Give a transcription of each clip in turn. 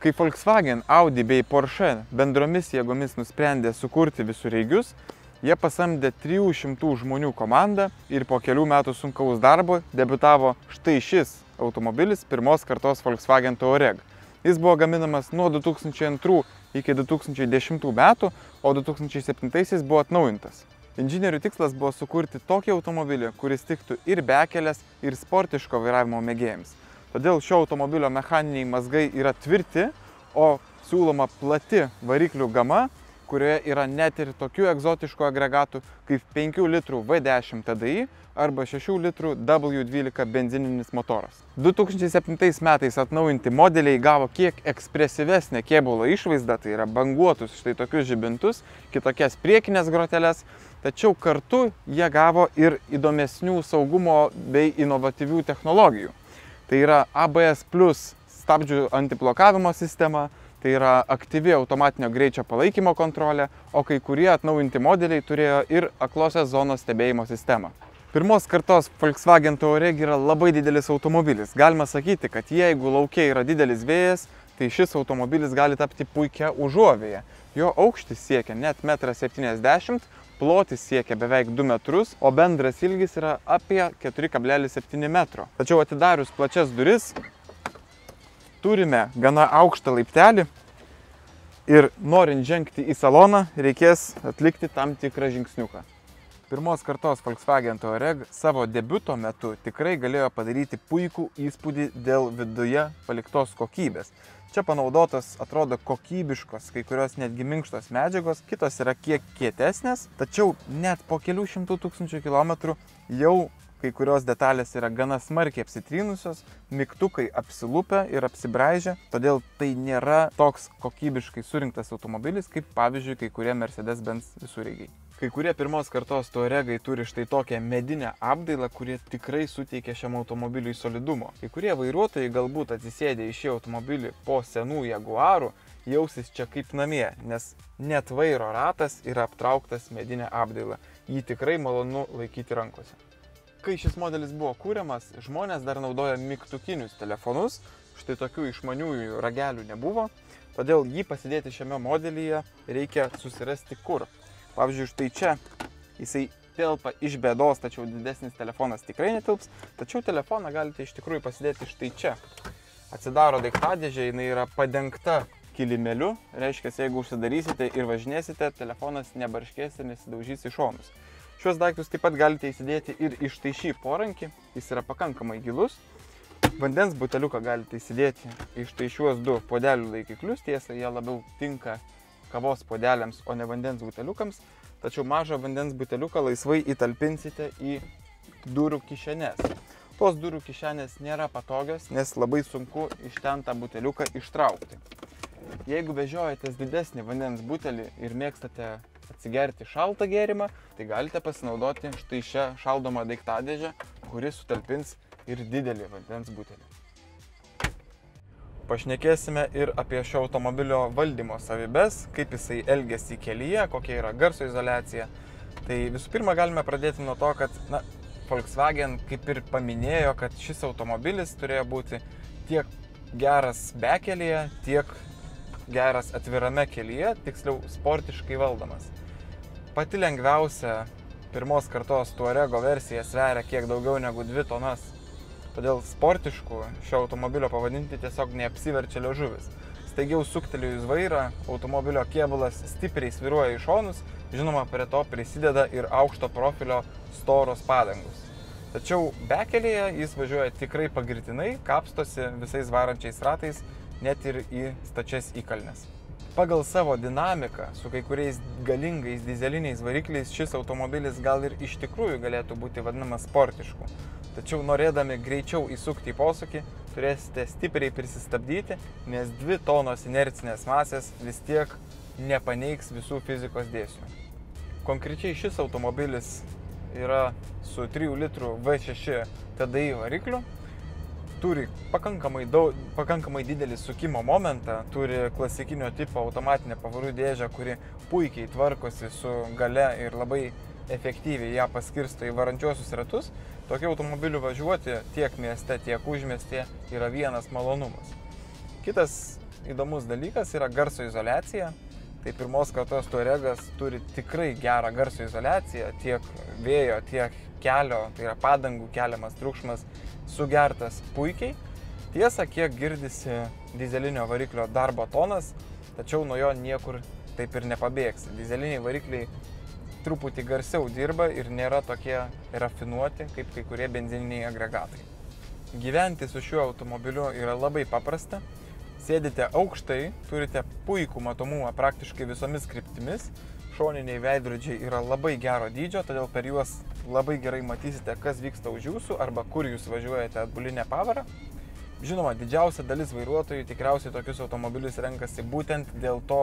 Kai Volkswagen, Audi bei Porsche bendromis jėgomis nusprendė sukurti visureigius, jie pasamdė 300 žmonių komandą ir po kelių metų sunkaus darbo debutavo štai šis automobilis pirmos kartos Volkswagen Touareg. Jis buvo gaminamas nuo 2002 iki 2010 metų, o 2007 buvo atnaujintas. Inžinierių tikslas buvo sukurti tokį automobilį, kuris tiktų ir bekelės, ir sportiško vairavimo mėgėjams. Todėl šio automobilio mechaniniai mazgai yra tvirti, o siūloma plati variklių gama, kurioje yra net ir tokių egzotiškų agregatų kaip 5 litrų V10 TDI arba 6 litrų W12 benzininis motoras. 2007 metais atnaujinti modeliai gavo kiek ekspresyvesnę kėbulo išvaizdą, tai yra banguotus štai tokius žibintus, kitokias priekinės groteles, tačiau kartu jie gavo ir įdomesnių saugumo bei inovatyvių technologijų. Tai yra ABS plus stabdžių antiblokavimo sistema, tai yra aktyvi automatinio greičio palaikymo kontrolė, o kai kurie atnaujinti modeliai turėjo ir aklosios zonos stebėjimo sistemą. Pirmos kartos Volkswagen Touareg yra labai didelis automobilis. Galima sakyti, kad jeigu laukia yra didelis vėjas, tai šis automobilis gali tapti puikia užuovėje. Jo aukštis siekia net 1,70 m, plotis siekia beveik 2 metrus, o bendras ilgis yra apie 4,7 m. Tačiau atidarius plačias duris, turime gana aukštą laiptelį ir norint žengti į saloną, reikės atlikti tam tikrą žingsniuką. Pirmos kartos Volkswagen Touareg savo debiuto metu tikrai galėjo padaryti puikų įspūdį dėl viduje paliktos kokybės. Čia panaudotos atrodo kokybiškos, kai kurios netgi minkštos medžiagos, kitos yra kiek kietesnės, tačiau net po kelių šimtų tūkstančių kilometrų jau kai kurios detalės yra gana smarkiai apsitrynusios, mygtukai apsilupę ir apsibraižę, todėl tai nėra toks kokybiškai surinktas automobilis, kaip pavyzdžiui kai kurie Mercedes-Benz visureigiai. Kai kurie pirmos kartos tuaregai turi štai tokią medinę apdailą, kurie tikrai suteikia šiam automobiliui solidumo. Kai kurie vairuotojai galbūt atsisėdė į šį automobilį po senų jaguarų, jausis čia kaip namie, nes net vairo ratas yra aptrauktas medinė apdaila. Jį tikrai malonu laikyti rankose. Kai šis modelis buvo kūriamas, žmonės dar naudoja mygtukinius telefonus, štai tokių išmaniųjų ragelių nebuvo, todėl jį pasidėti šiame modelyje reikia susirasti kur. Pavyzdžiui, štai čia jisai telpa iš bėdos, tačiau didesnis telefonas tikrai netilps, tačiau telefoną galite iš tikrųjų pasidėti štai čia. Atsidaro daiktadėžė, jinai yra padengta kilimėliu, reiškia, jeigu užsidarysite ir važinėsite, telefonas nebarškės ir nesidaužys į šonus. Šios daiktus taip pat galite įsidėti ir iš tai šį porankį, jis yra pakankamai gilus. Vandens buteliuką galite įsidėti iš tai šiuos du podelių laikiklius, tiesa, jie labiau tinka kavos podeliams, o ne vandens buteliukams, tačiau mažą vandens buteliuką laisvai įtalpinsite į durų kišenes. Tos durų kišenės nėra patogios, nes labai sunku iš ten tą buteliuką ištraukti. Jeigu vežiojatės didesnį vandens butelį ir mėgstate atsigerti šaltą gėrimą, tai galite pasinaudoti štai šią šaldomą daiktadėžę, kuri sutalpins ir didelį vandens butelį pašnekėsime ir apie šio automobilio valdymo savybės, kaip jisai elgesi kelyje, kokia yra garso izolacija. Tai visų pirma galime pradėti nuo to, kad na, Volkswagen kaip ir paminėjo, kad šis automobilis turėjo būti tiek geras bekelėje, tiek geras atvirame kelyje, tiksliau sportiškai valdomas. Pati lengviausia pirmos kartos Tuarego versija sveria kiek daugiau negu 2 tonas Todėl sportišku šio automobilio pavadinti tiesiog neapsiverčia liežuvis. Staigiau suktelėjus vairą, automobilio kėbulas stipriai sviruoja į šonus, žinoma, prie to prisideda ir aukšto profilio storos padangos. Tačiau bekelėje jis važiuoja tikrai pagirtinai, kapstosi visais varančiais ratais, net ir į stačias įkalnes. Pagal savo dinamiką, su kai kuriais galingais dizeliniais varikliais, šis automobilis gal ir iš tikrųjų galėtų būti vadinamas sportišku. Tačiau norėdami greičiau įsukti į posūkį, turėsite stipriai prisistabdyti, nes 2 tonos inercinės masės vis tiek nepaneigs visų fizikos dėsnių. Konkrečiai šis automobilis yra su 3 litrų V6 TDI varikliu, turi pakankamai, daug, pakankamai didelį sukimo momentą, turi klasikinio tipo automatinę pavarų dėžę, kuri puikiai tvarkosi su gale ir labai efektyviai ją paskirsto į varančiuosius ratus, tokiu automobiliu važiuoti tiek mieste, tiek užmestie yra vienas malonumas. Kitas įdomus dalykas yra garso izolacija. Tai pirmos kartos Tuaregas turi tikrai gerą garso izolaciją, tiek vėjo, tiek kelio, tai yra padangų keliamas triukšmas sugertas puikiai. Tiesa, kiek girdisi dizelinio variklio darbo tonas, tačiau nuo jo niekur taip ir nepabėgsi. Dizeliniai varikliai truputį garsiau dirba ir nėra tokie rafinuoti kaip kai kurie benzininiai agregatai. Gyventi su šiuo automobiliu yra labai paprasta Sėdite aukštai, turite puikų matomumą praktiškai visomis kryptimis, šoniniai veidrodžiai yra labai gero dydžio, todėl per juos labai gerai matysite, kas vyksta už jūsų arba kur jūs važiuojate atbulinę pavarą. Žinoma, didžiausia dalis vairuotojų tikriausiai tokius automobilius renkasi būtent dėl to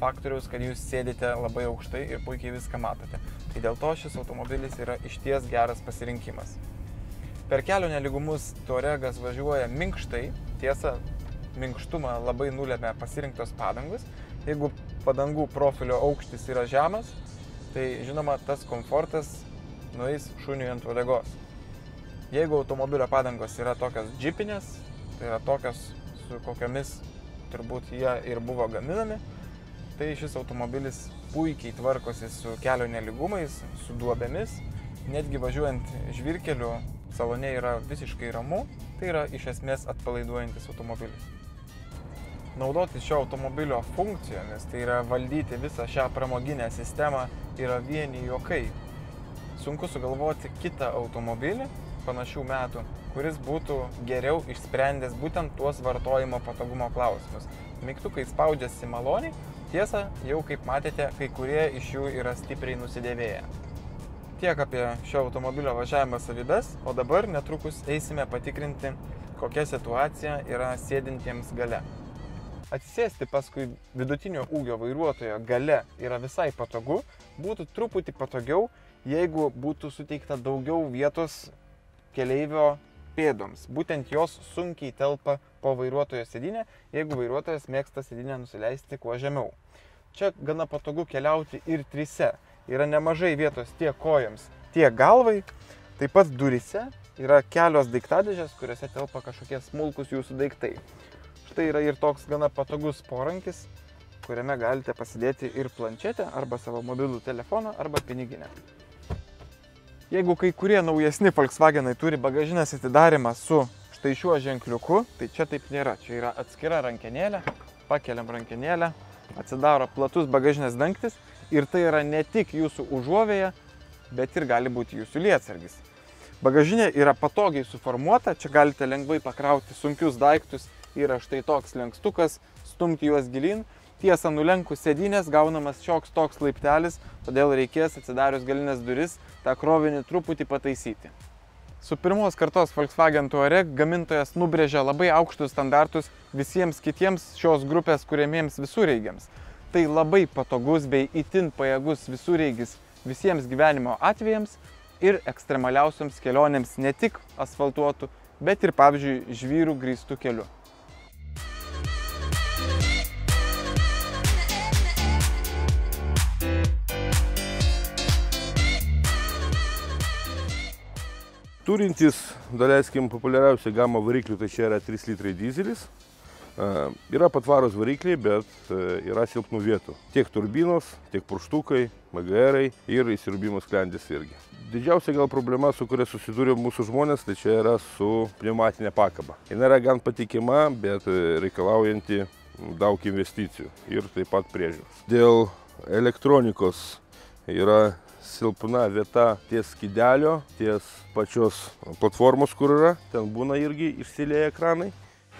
faktoriaus, kad jūs sėdite labai aukštai ir puikiai viską matote. Tai dėl to šis automobilis yra išties geras pasirinkimas. Per kelio neligumus Tuaregas važiuoja minkštai, tiesa, minkštumą labai nulėmė pasirinktos padangos. Jeigu padangų profilio aukštis yra žemas, tai žinoma, tas komfortas nueis šuniui ant uodegos. Jeigu automobilio padangos yra tokios džipinės, tai yra tokios, su kokiamis turbūt jie ir buvo gaminami, tai šis automobilis puikiai tvarkosi su kelio neligumais, su duobėmis, netgi važiuojant žvirkeliu salone yra visiškai ramu, tai yra iš esmės atpalaiduojantis automobilis. Naudotis šio automobilio funkcijomis, tai yra valdyti visą šią pramoginę sistemą, yra vieni juokai. Sunku sugalvoti kitą automobilį panašių metų, kuris būtų geriau išsprendęs būtent tuos vartojimo patogumo klausimus. Mygtukai spaudžiasi maloniai, tiesa, jau kaip matėte, kai kurie iš jų yra stipriai nusidėvėję. Tiek apie šio automobilio važiavimo savydas, o dabar netrukus eisime patikrinti, kokia situacija yra sėdintiems gale. Atsisėsti paskui vidutinio ūgio vairuotojo gale yra visai patogu, būtų truputį patogiau, jeigu būtų suteikta daugiau vietos keleivio pėdoms. Būtent jos sunkiai telpa po vairuotojo sėdinę, jeigu vairuotojas mėgsta sėdinę nusileisti kuo žemiau. Čia gana patogu keliauti ir trise. Yra nemažai vietos tiek kojams, tiek galvai. Taip pat durise yra kelios daiktadėžės, kuriuose telpa kažkokie smulkus jūsų daiktai. Štai yra ir toks gana patogus porankis, kuriame galite pasidėti ir planšetę arba savo mobilų telefoną arba piniginę. Jeigu kai kurie naujesni Volkswagenai turi bagažinės atidarimą su štai šiuo ženkliuku, tai čia taip nėra. Čia yra atskira rankenėlė, pakeliam rankenėlę, atsidaro platus bagažinės dangtis ir tai yra ne tik jūsų užuovėje, bet ir gali būti jūsų lietsargis. Bagažinė yra patogiai suformuota, čia galite lengvai pakrauti sunkius daiktus yra štai toks lenkstukas, stumti juos gilin. Tiesa, nulenkus sėdynės gaunamas šioks toks laiptelis, todėl reikės atsidarius galinės duris tą krovinį truputį pataisyti. Su pirmos kartos Volkswagen Touareg gamintojas nubrėžė labai aukštus standartus visiems kitiems šios grupės kuriamiems visureigiams. Tai labai patogus bei itin pajėgus visureigis visiems gyvenimo atvejams ir ekstremaliausiams kelionėms ne tik asfaltuotų, bet ir pavyzdžiui žvyrų grįstų keliu. Turintys, daleiskim, populiariausią gamą variklių, tai čia yra 3 litrai dizelis. Yra patvarus varikliai, bet e, yra silpnų vietų. Tiek turbinos, tiek purštukai, MGR ir įsirubimo sklendis irgi. Didžiausia gal problema, su kuria susidūrė mūsų žmonės, tai čia yra su pneumatinė pakaba. Jis yra gan patikima, bet e, reikalaujanti daug investicijų ir taip pat priežiūros. Dėl elektronikos yra silpna vieta ties skidelio, ties pačios platformos, kur yra. Ten būna irgi išsilieję ekranai.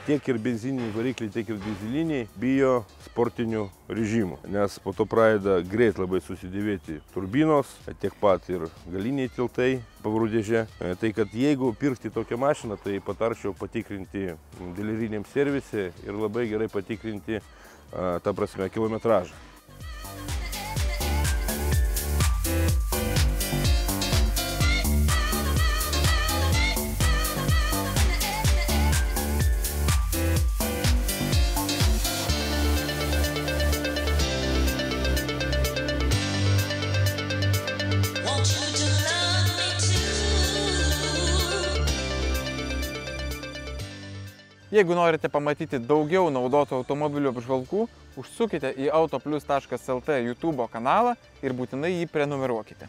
Tiek ir benzininiai varikliai, tiek ir dizeliniai bijo sportinių režimų, nes po to pradeda greit labai susidėvėti turbinos, tiek pat ir galiniai tiltai pavrūdėžė. Tai kad jeigu pirkti tokią mašiną, tai patarčiau patikrinti dileriniam servise ir labai gerai patikrinti, ta prasme, kilometražą. Jeigu norite pamatyti daugiau naudotų automobilių apžvalgų, užsukite į autoplius.lt YouTube kanalą ir būtinai jį prenumeruokite.